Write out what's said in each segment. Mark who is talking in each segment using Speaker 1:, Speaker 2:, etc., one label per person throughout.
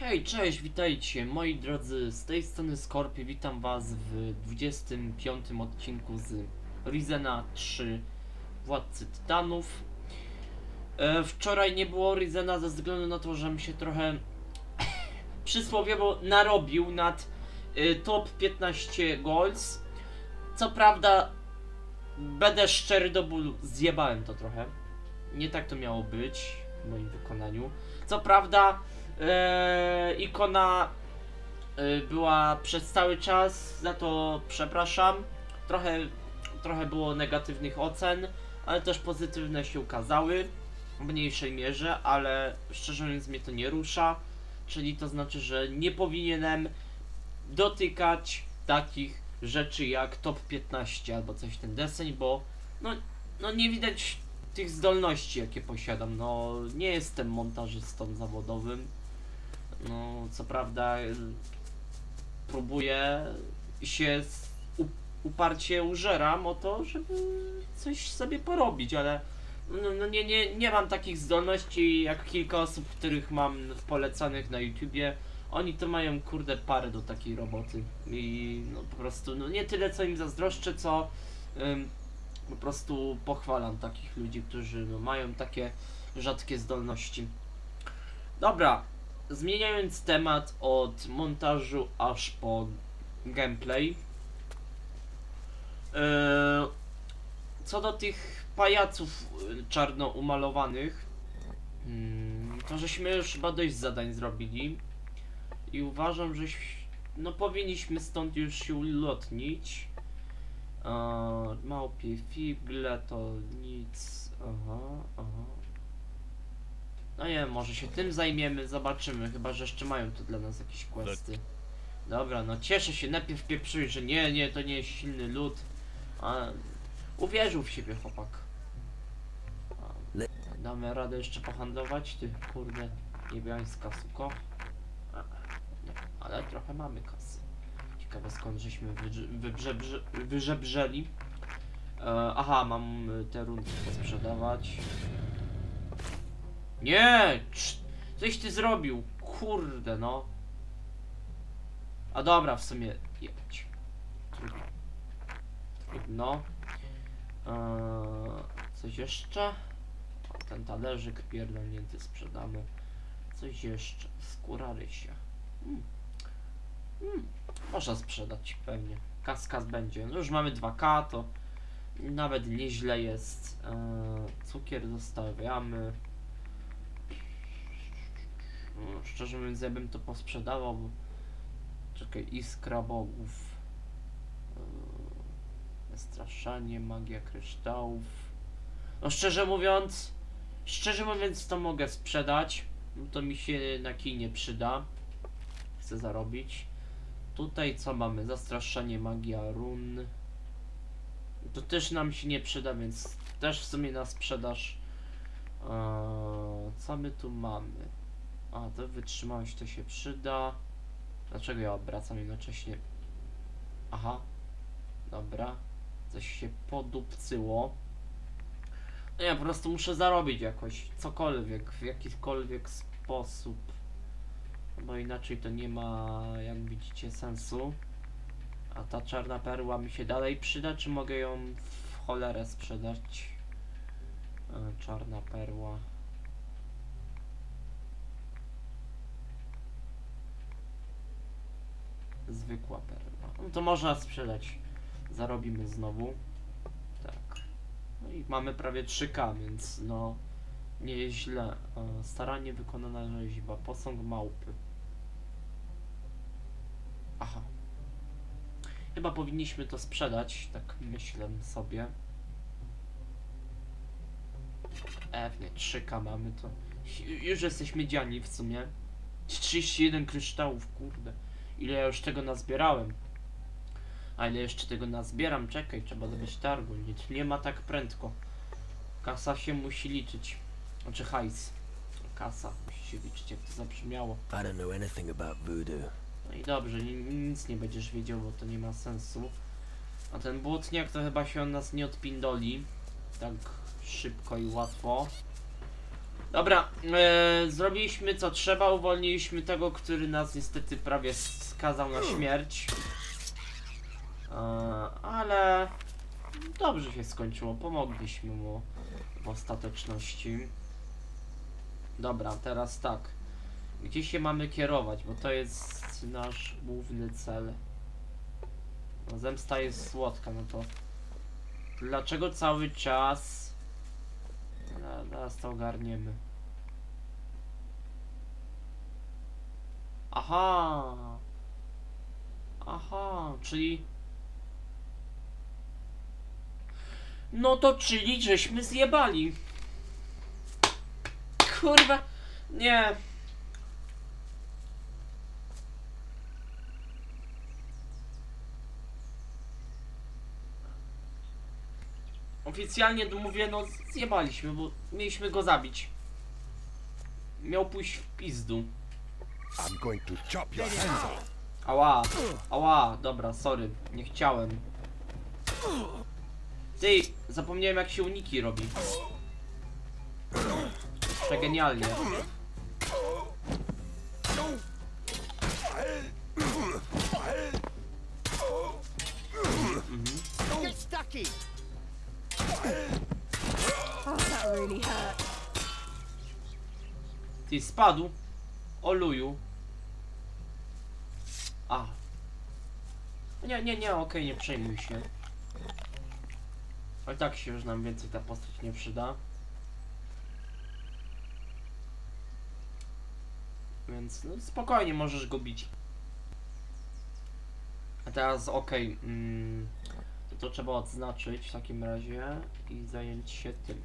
Speaker 1: Hej, cześć, witajcie moi drodzy, z tej strony Skorpio, witam was w 25 odcinku z Rizena 3 Władcy Tytanów. E, wczoraj nie było Rizena ze względu na to, że mi się trochę przysłowiowo narobił nad e, top 15 goals. Co prawda, będę szczery do bólu, zjebałem to trochę. Nie tak to miało być w moim wykonaniu. Co prawda, ikona e, była przez cały czas, za to przepraszam. Trochę, trochę było negatywnych ocen, ale też pozytywne się ukazały w mniejszej mierze, ale szczerze mówiąc mnie to nie rusza. Czyli to znaczy, że nie powinienem dotykać takich rzeczy jak top 15 albo coś ten deseń, bo no, no nie widać tych zdolności jakie posiadam. No nie jestem montażystą zawodowym. No co prawda y, próbuję się uparcie użeram o to, żeby coś sobie porobić, ale no, no nie, nie, nie mam takich zdolności jak kilka osób, których mam w polecanych na YouTubie. Oni to mają kurde parę do takiej roboty i no po prostu no nie tyle co im zazdroszczę, co ym, po prostu pochwalam takich ludzi, którzy no, mają takie rzadkie zdolności. Dobra, zmieniając temat od montażu aż po gameplay. Yy, co do tych pajaców y, czarno umalowanych, mm, to żeśmy już chyba dość zadań zrobili i uważam, że no powinniśmy stąd już się ulotnić. Eee, małpie figle to nic. Aha, aha. No nie wiem, może się tym zajmiemy, zobaczymy, chyba że jeszcze mają tu dla nas jakieś questy. Dobra, no cieszę się, najpierw pieprzyli, że nie, nie, to nie jest silny lud. A uwierzył w siebie chłopak. A, damy radę jeszcze pohandlować, ty kurde, niebiańska suko. A, nie, ale trochę mamy kasy. Ciekawe skąd żeśmy wybrzebrze- wyżebrzeli. E, aha, mam te rundy sprzedawać. Nie! Coś ty zrobił! Kurde no. A dobra, w sumie jebać. Trudno. Eee, coś jeszcze? Ten talerzyk pierdolnięty sprzedamy. Coś jeszcze. Skóra rysia. Hmm. Hmm. Można sprzedać pewnie. Kas, kas będzie. No już mamy 2K, to nawet nieźle jest. Eee, cukier zostawiamy. Szczerze mówiąc, ja bym to posprzedawał. Czekaj, iskra bogów. Eee, Straszanie, magia kryształów. No szczerze mówiąc, szczerze mówiąc to mogę sprzedać. No To mi się na kij nie przyda. Chcę zarobić. Tutaj co mamy? Zastraszanie, magia run. To też nam się nie przyda, więc też w sumie na sprzedaż. Eee, co my tu mamy? A, to wytrzymałość to się przyda. Dlaczego ja obracam jednocześnie? Aha. Dobra. Coś się podupcyło. No ja po prostu muszę zarobić jakoś, cokolwiek, w jakikolwiek sposób. Bo inaczej to nie ma, jak widzicie, sensu. A ta czarna perła mi się dalej przyda, czy mogę ją w cholerę sprzedać? E, Czarna perła. Zwykła perła. No to można sprzedać. Zarobimy znowu. Tak. No i mamy prawie 3K, więc no nie jest źle. E, Staranie wykonana rzeźba. Posąg małpy. Aha. Chyba powinniśmy to sprzedać, tak myślę sobie. Pewnie 3K mamy to. Już jesteśmy dziani w sumie. 31 kryształów, kurde. Ile ja już tego nazbierałem. A ile jeszcze tego nazbieram? Czekaj, trzeba zrobić targu. Nie, nie ma tak prędko. Kasa się musi liczyć. Znaczy hajs. Kasa musi się liczyć, jak to zabrzmiało.
Speaker 2: I don't know anything about voodoo.
Speaker 1: No i dobrze, ni- nic nie będziesz wiedział, bo to nie ma sensu. A ten błotniak to chyba się on nas nie odpindoli. Tak szybko i łatwo. Dobra, e, zrobiliśmy co trzeba, uwolniliśmy tego, który nas niestety prawie skazał na śmierć. E, ale dobrze się skończyło, pomogliśmy mu w ostateczności. Dobra, teraz tak. Gdzie się mamy kierować, bo to jest nasz główny cel. No, zemsta jest słodka, no to dlaczego cały czas Zaraz to ogarniemy. Aha. Aha, czyli... No to czyli żeśmy zjebali. Kurwa. Nie. Oficjalnie mówię, no zjebaliśmy, bo mieliśmy go zabić. Miał pójść w pizdu.
Speaker 3: I'm going to chop your hands off.
Speaker 1: Ała, ała, dobra, sorry, nie chciałem. Ty, zapomniałem jak się uniki robi. Przegenialnie.
Speaker 4: Hurt.
Speaker 1: Ty, spadł. Oluju. A. Nie, nie, nie, okej, nie przejmuj się. Ale tak się już nam więcej ta postać nie przyda. Więc no, spokojnie możesz go bić. A teraz okej. mm, to, to trzeba odznaczyć w takim razie i zająć się tym.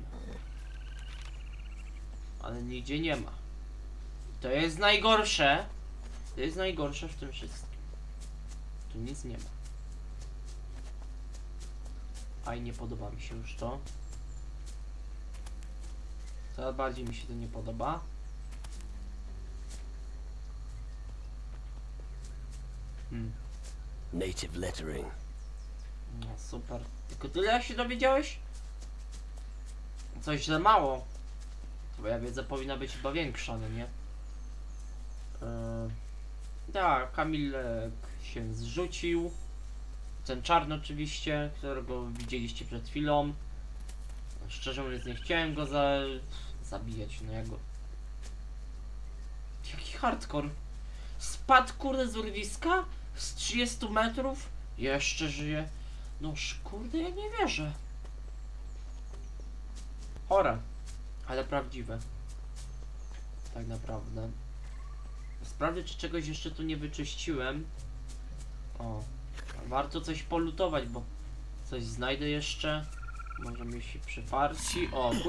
Speaker 1: Ale nigdzie nie ma. To jest najgorsze. To jest najgorsze w tym wszystkim. Tu nic nie ma. Aj, nie podoba mi się już to. Coraz bardziej mi się to nie podoba. Hmm.
Speaker 2: Native lettering.
Speaker 1: No super. Tylko tyle się dowiedziałeś? Coś źle mało. Twoja wiedza powinna być chyba większa, no nie? Eee, tak, Kamilek się zrzucił. Ten czarny oczywiście, którego widzieliście przed chwilą. Szczerze mówiąc nie chciałem go za... zabijać, no ja go... Jaki hardcore. Spadł kurde z urwiska? Z 30 metrów? Jeszcze żyje. Noż kurde, ja nie wierzę. Chore, ale prawdziwe. Tak naprawdę. Sprawdzę, czy czegoś jeszcze tu nie wyczyściłem. O, warto coś polutować, bo coś znajdę jeszcze. Możemy się przyfarci. O,
Speaker 5: it.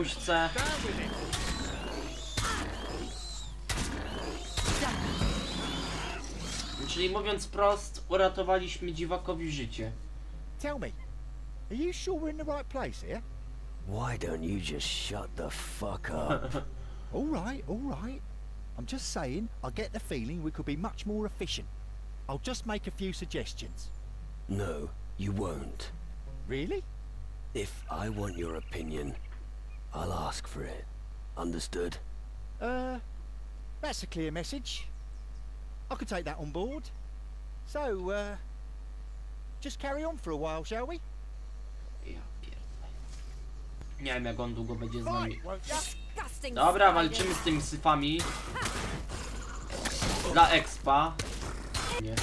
Speaker 1: Czyli mówiąc prost, uratowaliśmy dziwakowi życie.
Speaker 5: Tell me, are you sure we're in the right place here?
Speaker 2: Why don't you just shut the fuck up?
Speaker 5: All right, all right. I'm just saying, I get the feeling we could be much more efficient. I'll just make a few suggestions.
Speaker 2: no, you won't.
Speaker 5: Really?
Speaker 2: If I want your opinion, I'll ask for it. Understood?
Speaker 5: Uh, that's a clear message. I could take that on board. So, uh, just carry on for a while, shall we?
Speaker 1: Nie wiem jak on długo będzie z nami.
Speaker 5: Fight, won't ya?
Speaker 4: Disgusting.
Speaker 1: Dobra, walczymy z tymi syfami. Dla expa. Nie.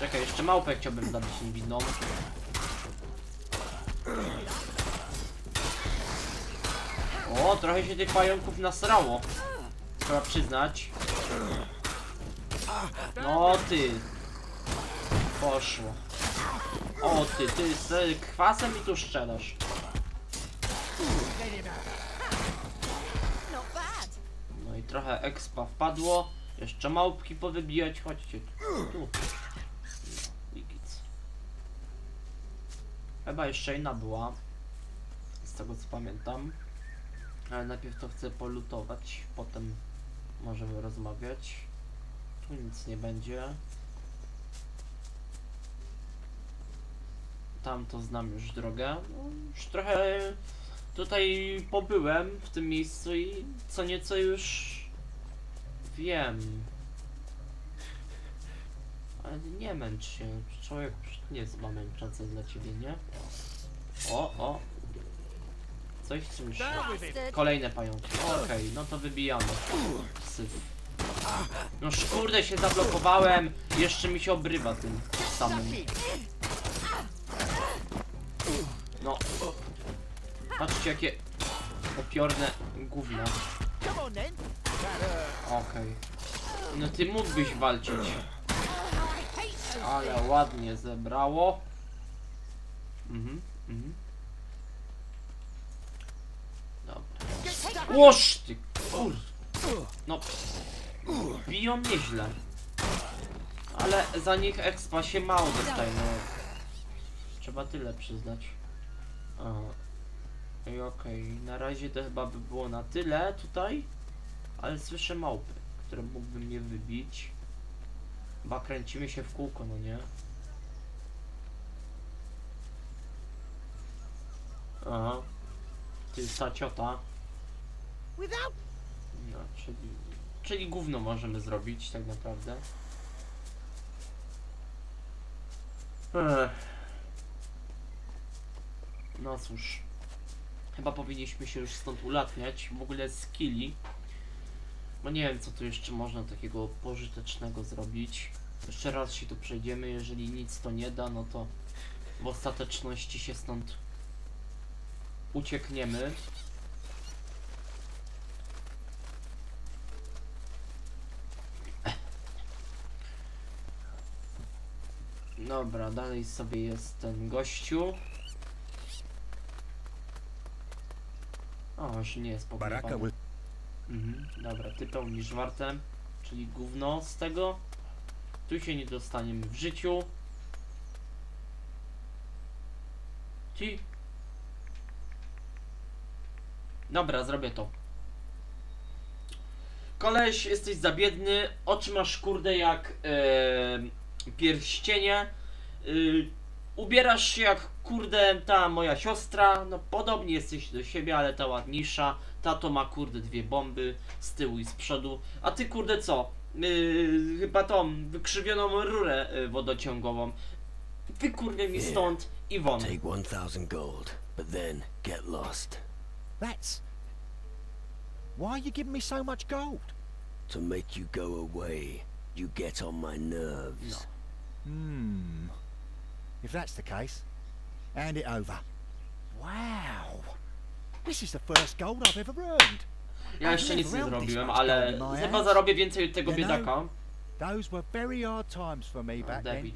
Speaker 1: Czekaj, jeszcze małpę chciałbym zabić niewinną. O, trochę się tych pająków nasrało. Trzeba przyznać. No ty. Poszło. O ty, ty z kwasem i tu strzelasz.
Speaker 4: Bad.
Speaker 1: No i trochę expa wpadło. Jeszcze małpki powybijać. Chodźcie tu. git. Chyba jeszcze inna była. Z tego co pamiętam. Ale najpierw to chcę polutować. Potem możemy rozmawiać. Tu nic nie będzie. Tam to znam już drogę. No, już trochę tutaj pobyłem w tym miejscu i co nieco już wiem. Ale nie męcz się, człowiek nie jest chyba męczące dla ciebie, nie? O, o. Coś słyszę.
Speaker 4: Bastard.
Speaker 1: Kolejne pająki. Okej, no to wybijamy. Syf. No kurde się zablokowałem. Jeszcze mi się obrywa tym samym. No. Patrzcie jakie opiorne gówna. Okej. No ty mógłbyś walczyć. Ale ładnie zebrało. Mhm, mhm. Dobra. Łoż ty kur... No. Biją nieźle. Ale za nich expa się mało dostaje, no. Trzeba tyle przyznać. I okej, na razie to chyba by było na tyle tutaj. Ale słyszę małpy, które mógłby mnie wybić. Chyba kręcimy się w kółko, no nie? Aha. Ty jest ta ciota. No, czyli... Czyli gówno możemy zrobić, tak naprawdę. Ech. No cóż. Chyba powinniśmy się już stąd ulatniać. W ogóle skilli. Bo nie wiem, co tu jeszcze można takiego pożytecznego zrobić. Jeszcze raz się tu przejdziemy. Jeżeli nic to nie da, no to w ostateczności się stąd uciekniemy. Dobra, dalej sobie jest ten gościu. O, już nie jest
Speaker 3: will
Speaker 1: Mhm, dobra, ty pełnisz wartę, czyli gówno z tego. Tu się nie dostaniemy w życiu. Ci. Dobra, zrobię to. Koleś, jesteś za biedny, oczy masz kurde jak pierścienie. Y, ubierasz się jak kurde ta moja siostra, no podobnie jesteś do siebie, ale ta ładniejsza. Tato ma kurde dwie bomby z tyłu i z przodu. A ty kurde co? Yy, chyba tą wykrzywioną rurę y, wodociągową. Wykurwie mi stąd i won.
Speaker 2: Take 1000 gold, but then get lost.
Speaker 5: That's. Why are you giving me so much gold?
Speaker 2: To make you go away, you get on my nerves.
Speaker 1: No.
Speaker 5: Hmm. If that's the case, hand it over. Wow.
Speaker 1: Ja jeszcze nic nie zrobiłem, ale chyba zarobię więcej od tego biedaka.
Speaker 5: Those were very hard times for me back then.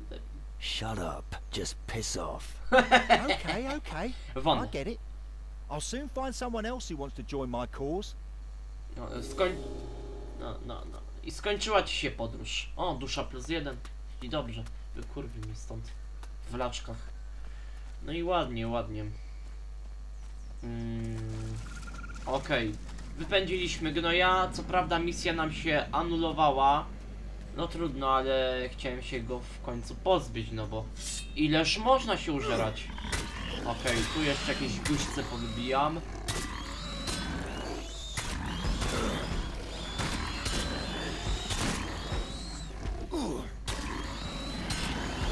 Speaker 2: Shut up. Just piss off.
Speaker 5: okay, okay. I get it. I'll soon find someone else who wants to join my cause.
Speaker 1: No, skoń... No, no, no. I skończyła ci się podróż. O, dusza plus jeden. I dobrze. Wykurwi mi stąd. W laczkach. No i ładnie, ładnie. Mm, Okej. Wypędziliśmy gnoja. Co prawda misja nam się anulowała. No trudno, ale chciałem się go w końcu pozbyć, no bo ileż można się użerać. Okej, tu jeszcze jakieś guźce powybijam.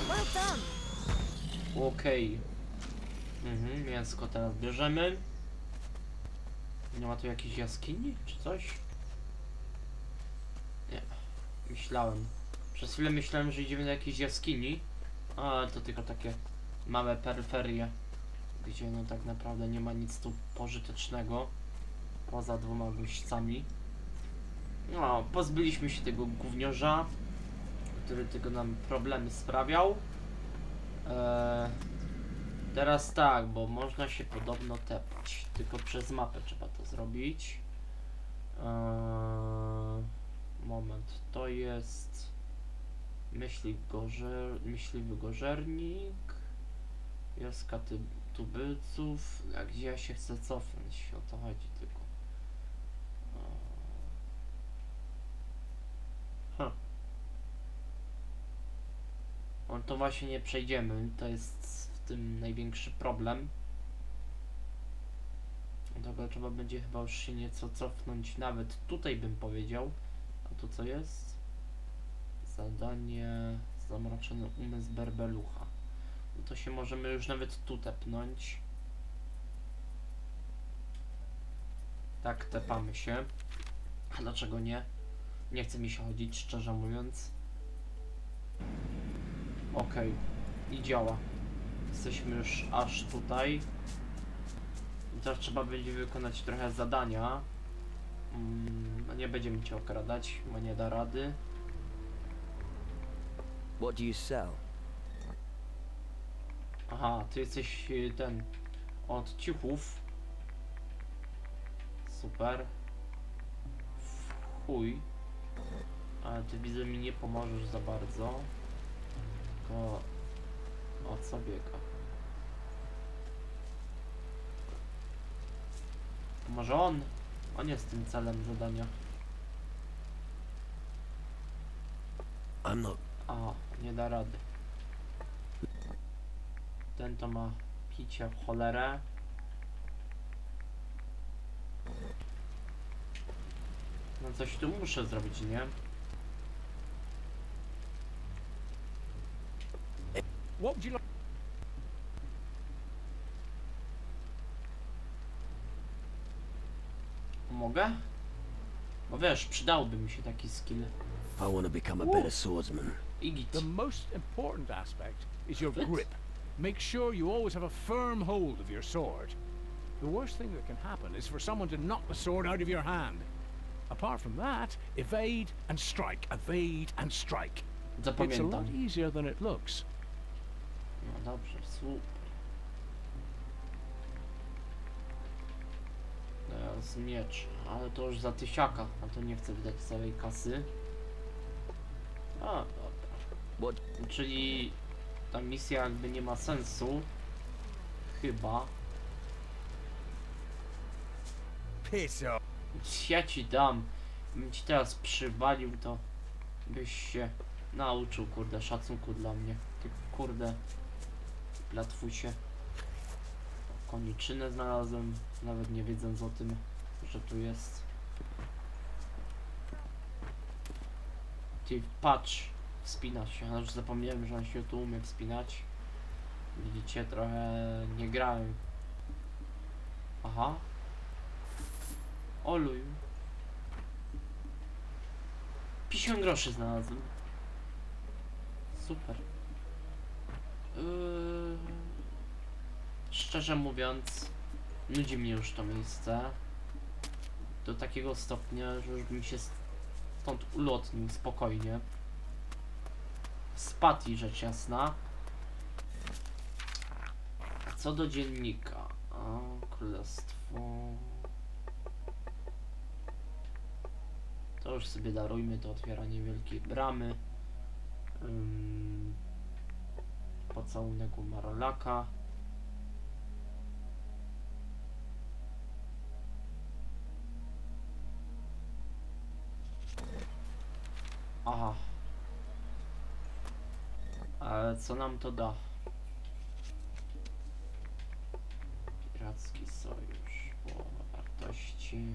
Speaker 4: Well done.
Speaker 1: Mhm, mięsko teraz bierzemy. Nie ma tu jakiejś jaskini czy coś? Nie. Myślałem. Przez chwilę myślałem, że idziemy do jakiejś jaskini. Ale to tylko takie małe peryferie. Gdzie no tak naprawdę nie ma nic tu pożytecznego. Poza dwoma gośćcami. No, pozbyliśmy się tego gówniorza, który tylko nam problemy sprawiał. Eee, teraz tak, bo można się podobno tepać. Tylko przez mapę trzeba to zrobić. Eee, moment, to jest myśliwy gorzernik. Wioska ty, tubylców. A gdzie ja się chcę cofnąć? O to chodzi tylko. Eee. No to właśnie nie przejdziemy, to jest tym największy problem. Dlatego trzeba będzie chyba już się nieco cofnąć, nawet tutaj bym powiedział. A tu co jest? Zadanie Zamroczony umysł Berbelucha. No to się możemy już nawet tu tepnąć. Tak, tepamy się. A dlaczego nie? Nie chce mi się chodzić, szczerze mówiąc. Okej. I działa. Jesteśmy już aż tutaj. I teraz trzeba będzie wykonać trochę zadania. Mm, no nie będziemy cię okradać, bo nie da rady.
Speaker 2: What do you sell?
Speaker 1: Aha, ty jesteś y, ten od ciuchów. Super. W Chuj. Ale ty widzę mi nie pomożesz za bardzo. Tylko o co biega? Może on? On jest tym celem zadania.
Speaker 2: I'm not.
Speaker 1: A, nie da rady. Ten to ma picie w cholerę. No coś tu muszę zrobić, nie?
Speaker 6: What would you like?
Speaker 1: Mogę? Bo wiesz, przydałby mi się taki skill.
Speaker 2: I want to become a better swordsman.
Speaker 6: The most important aspect is your grip. Make sure you always have a firm hold of your sword. The worst thing that can happen is for someone to knock the sword out of your hand. Apart from that, evade and strike, evade and strike. It's a lot easier than it looks.
Speaker 1: No dobrze, super. Teraz miecz, ale to już za tysiaka, a to nie chcę wydać całej kasy. A, dobra. Czyli ta misja jakby nie ma sensu. Chyba. Ja ci dam. Bym ci teraz przywalił, to byś się nauczył, kurde, szacunku dla mnie. Ty kurde, platfusie. Koniczynę znalazłem, nawet nie wiedząc o tym, że tu jest. Ty patrz, wspina się, już zapomniałem, że on się tu umie wspinać. Widzicie, trochę nie grałem. Aha. Oluj. 50 groszy znalazłem. Super. Yy... Szczerze mówiąc, nudzi mnie już to miejsce. Do takiego stopnia, że już bym się stąd ulotnił spokojnie. Spadł rzecz jasna. Co do dziennika. O, królestwo. To już sobie darujmy to otwieranie wielkiej bramy. Ym, pocałunek u Marolaka. Aha. Ale co nam to da? Piracki sojusz, połowa wartości.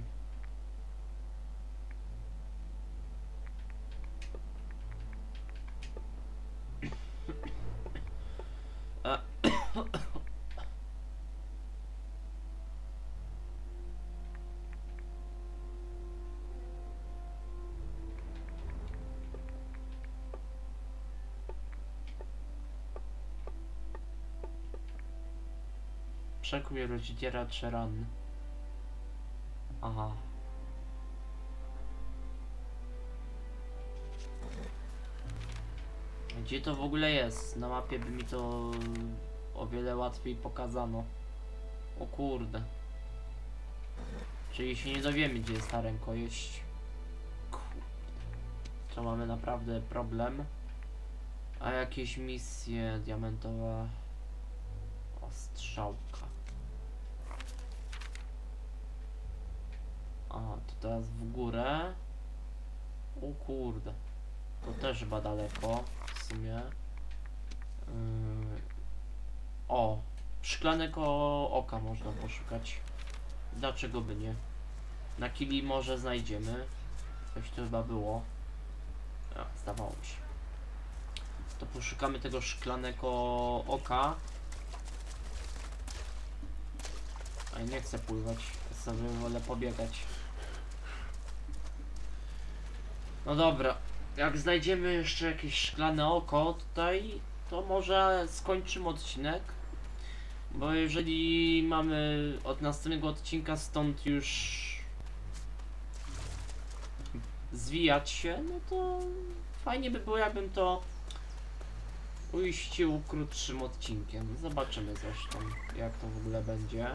Speaker 1: Przekuj rodziciela Czeran. Aha. Gdzie to w ogóle jest? Na mapie by mi to o wiele łatwiej pokazano. O kurde. Czyli się nie dowiemy gdzie jest ta rękojeść. Kurde. To mamy naprawdę problem. A jakieś misje diamentowa ostrzałka. A, to teraz w górę. O kurde. To też chyba daleko w sumie. Yy... O, szklanego oka można poszukać. Dlaczego by nie? Na kili może znajdziemy. Coś tu chyba było. A, zdawało mi się. To poszukamy tego szklanego oka. A nie chcę pływać. Sobie wolę pobiegać. No dobra. Jak znajdziemy jeszcze jakieś szklane oko tutaj, to może skończymy odcinek. Bo jeżeli mamy od następnego odcinka stąd już zwijać się, no to fajnie by było jakbym to uiścił krótszym odcinkiem. Zobaczymy zresztą jak to w ogóle będzie.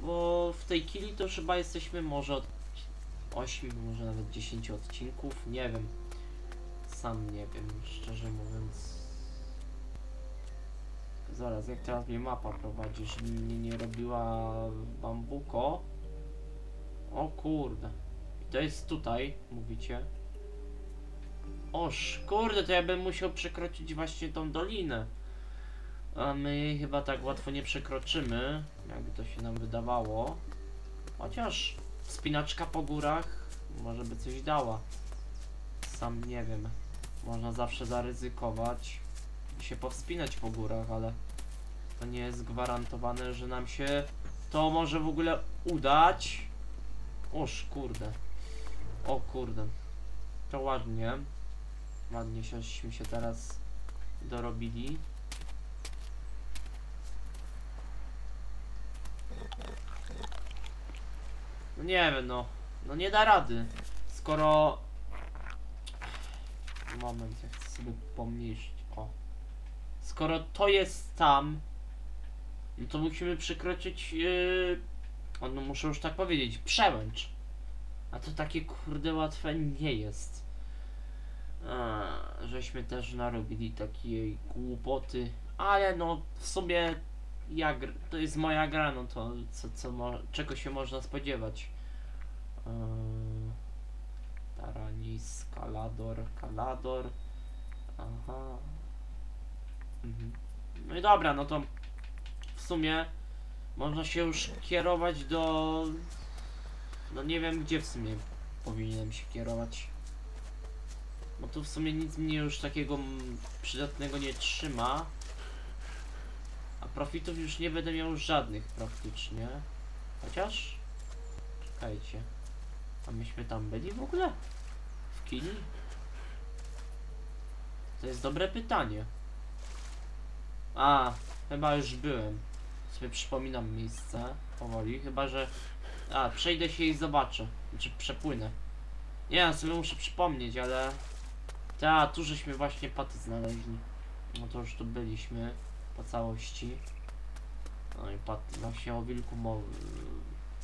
Speaker 1: Bo w tej kili to chyba jesteśmy może od 8, może nawet 10 odcinków, nie wiem. Sam nie wiem, szczerze mówiąc. Zaraz, jak teraz mnie mapa prowadzi, że mnie nie robiła bambuko. O kurde. I to jest tutaj, mówicie. Oż, kurde, to ja bym musiał przekroczyć właśnie tą dolinę. A my jej chyba tak łatwo nie przekroczymy, jakby to się nam wydawało. Chociaż wspinaczka po górach może by coś dała. Sam nie wiem. Można zawsze zaryzykować i się powspinać po górach, ale to nie jest gwarantowane, że nam się to może w ogóle udać. Oż kurde. O kurde. To ładnie. Ładnie żeśmy się teraz dorobili. No nie wiem, no. No nie da rady. Skoro... Moment, ja chcę sobie pomniejszyć. O. Skoro to jest tam, no to musimy przekroczyć... Yy... No muszę już tak powiedzieć. Przełęcz. A to takie kurde łatwe nie jest. A, żeśmy też narobili takiej głupoty. Ale no w sumie ja to jest moja gra, no to co, co czego się można spodziewać. Eee, Taranis, Kalador, Kalador. Aha. Mhm. No i dobra, no to w sumie można się już kierować do... No nie wiem gdzie w sumie powinienem się kierować. Bo tu w sumie nic mnie już takiego przydatnego nie trzyma. A profitów już nie będę miał żadnych praktycznie. Chociaż... Czekajcie. A myśmy tam byli w ogóle? W kini? To jest dobre pytanie. A, chyba już byłem. Sobie przypominam miejsce powoli, chyba że... A, przejdę się i zobaczę. Znaczy przepłynę. Nie, ja sobie muszę przypomnieć, ale... Ta, tu żeśmy właśnie paty znaleźli. No to już tu byliśmy po całości. No i pat, właśnie o wilku mo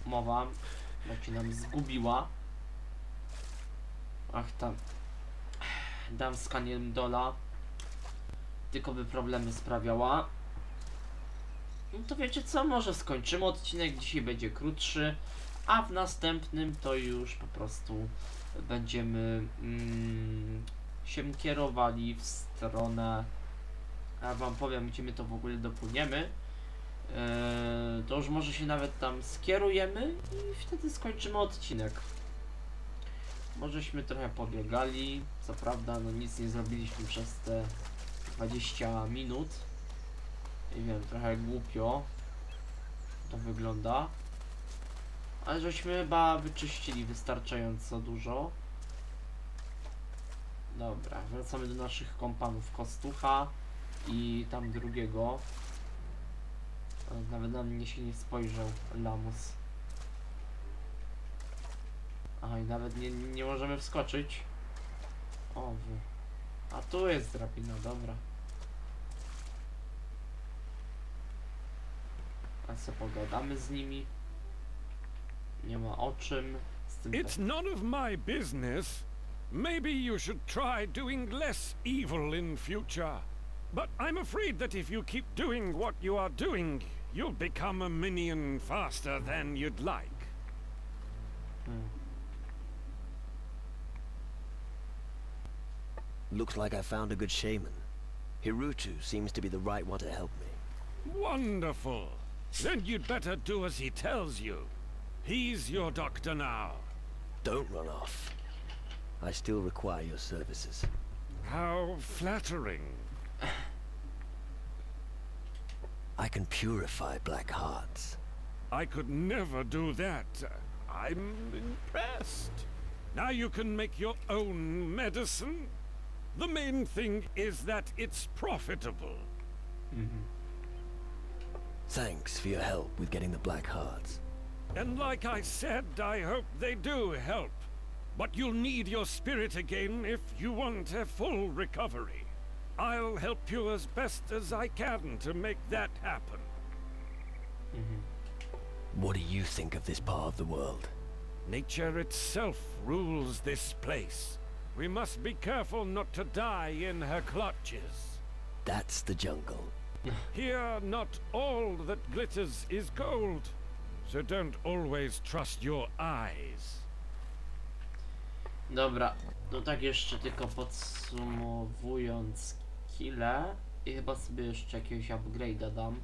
Speaker 1: mowa. Bo się nam zgubiła. Ach tam. Damska dola. Tylko by problemy sprawiała. No to wiecie co, może skończymy odcinek, dzisiaj będzie krótszy, a w następnym to już po prostu będziemy mm, się kierowali w stronę, ja wam powiem gdzie my to w ogóle dopłyniemy, to już może się nawet tam skierujemy i wtedy skończymy odcinek. Możeśmy trochę pobiegali, co prawda no nic nie zrobiliśmy przez te 20 minut. Nie wiem, trochę głupio to wygląda. Ale żeśmy chyba wyczyścili wystarczająco dużo. Dobra, wracamy do naszych kompanów Kostucha i tam drugiego. Nawet na mnie się nie spojrzał Lamus. Aha, i nawet nie, nie możemy wskoczyć. O, wy. A tu jest drabina, dobra. A co pogadamy z nimi? Nie ma o czym. Z tym
Speaker 7: It's none of my business. Maybe you should try doing less evil in future. But I'm afraid that if you keep doing what you are doing, you'll become a minion faster than you'd like.
Speaker 1: Hmm.
Speaker 2: Looks like I found a good shaman. Hirutu seems to be the right one to help me.
Speaker 7: Wonderful. Then you'd better do as he tells you. He's your doctor now.
Speaker 2: Don't run off. I still require your services.
Speaker 7: How flattering.
Speaker 2: I can purify black hearts.
Speaker 7: I could never do that. I'm impressed. Now you can make your own medicine. The main thing is that it's profitable. Mm-hmm.
Speaker 2: Thanks for your help with getting the black hearts.
Speaker 7: And like I said, I hope they do help. But you'll need your spirit again if you want a full recovery. I'll help you as best as I can to make that happen. Mm-hmm.
Speaker 2: What do you think of this part of the world?
Speaker 7: Nature itself rules this place. We must be careful not to die in her clutches.
Speaker 2: That's the jungle.
Speaker 7: Here, not all that glitters is gold. So don't always trust your eyes.
Speaker 1: Dobra, to tak jeszcze tylko podsumowując kile i chyba sobie jeszcze jakiegoś upgrade'a dam.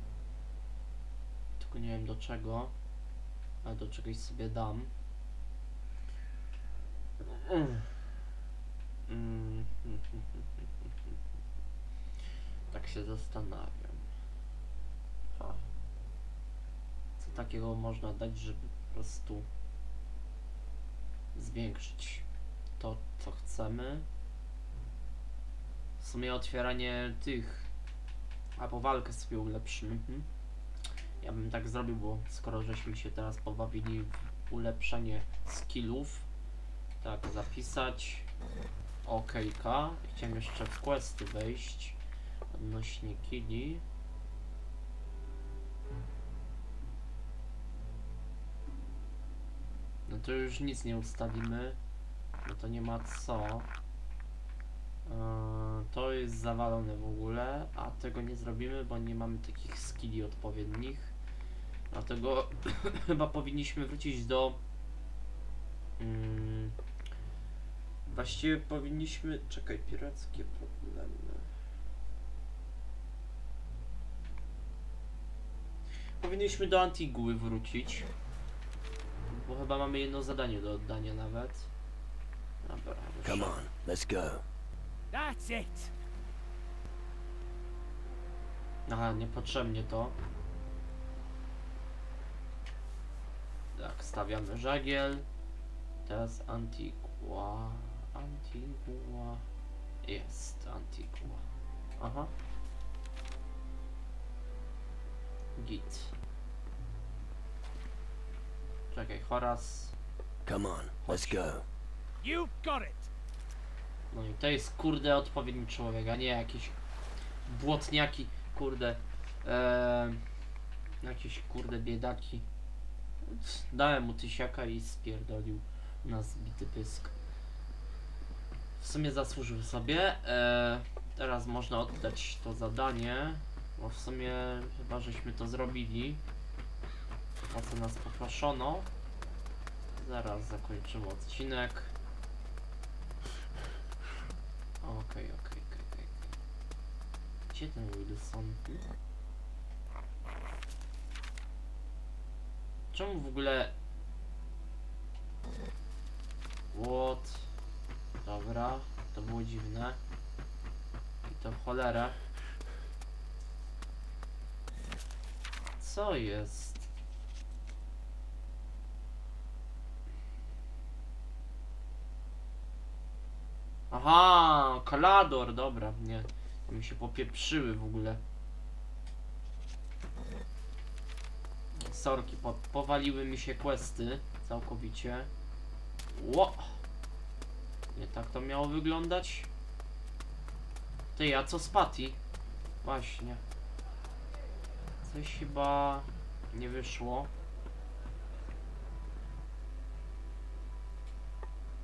Speaker 1: Tylko nie wiem do czego, ale do czegoś sobie dam. Tak się zastanawiam. Co takiego można dać, żeby po prostu zwiększyć to, co chcemy. W sumie otwieranie tych, albo walkę sobie ulepszymy. Mhm. Ja bym tak zrobił, bo skoro żeśmy się teraz pobawili w ulepszenie skillów, tak, zapisać OKK. Chciałem jeszcze w questy wejść odnośnie killi. No to już nic nie ustalimy. No to nie ma co. Eee, to jest zawalone w ogóle, a tego nie zrobimy, bo nie mamy takich skilli odpowiednich. Dlatego chyba powinniśmy wrócić do. Mm, właściwie powinniśmy. Czekaj, pirackie problemy. Powinniśmy do Antiguły wrócić. Bo chyba mamy jedno zadanie do oddania nawet. Dobra,
Speaker 2: Come on, let's go.
Speaker 4: That's it.
Speaker 1: Aha, niepotrzebnie to. Tak, stawiamy żagiel. Teraz Antigua. Antigua. Jest Antigua. Aha. Git. Czekaj, Horas.
Speaker 2: Come on, let's go.
Speaker 4: You've got it.
Speaker 1: To jest kurde odpowiedni człowiek, a nie jakieś błotniaki, kurde. Jakieś kurde biedaki. Dałem mu tysiaka i spierdolił na zbity pysk. W sumie zasłużył sobie. Eee, teraz można oddać to zadanie. Bo w sumie chyba żeśmy to zrobili. O co nas poproszono. Zaraz zakończymy odcinek. Okej, okej, okej. Gdzie ten Wilson? Czemu w ogóle... What? Dobra, to było dziwne. I to w cholerę. Co jest? Aha, Kalador, dobra, nie. Mi się popieprzyły w ogóle. Sorki, po, powaliły mi się questy całkowicie. Ło! Nie tak to miało wyglądać. Ty, a co z Patty? Właśnie. Coś chyba nie wyszło.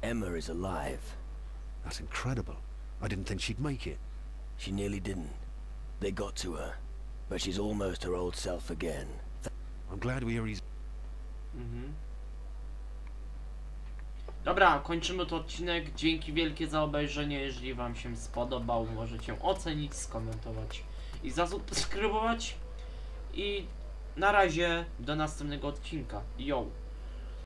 Speaker 2: Emma is alive.
Speaker 8: That's incredible. I didn't think she'd make it.
Speaker 2: She nearly didn't. They got to her. But she's almost her old self again.
Speaker 8: I'm glad to hear he's
Speaker 1: Mhm. Dobra, kończymy to odcinek. Dzięki wielkie za obejrzenie. Jeżeli Wam się spodobał, możecie ocenić, skomentować i zasubskrybować. I na razie, do następnego odcinka. Yo!